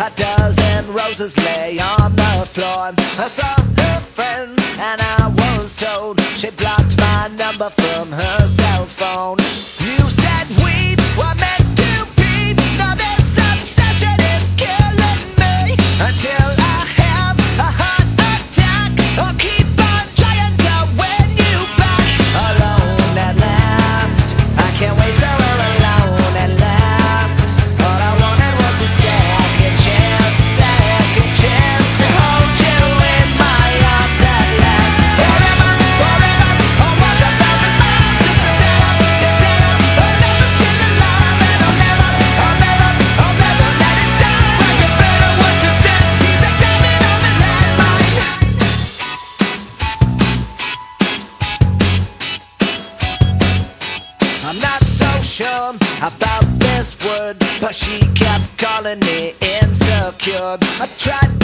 A dozen roses lay on the floor. I saw her friends and I was told She blocked my number from her cell phone. sure about this word, but she kept calling me insecure. I tried.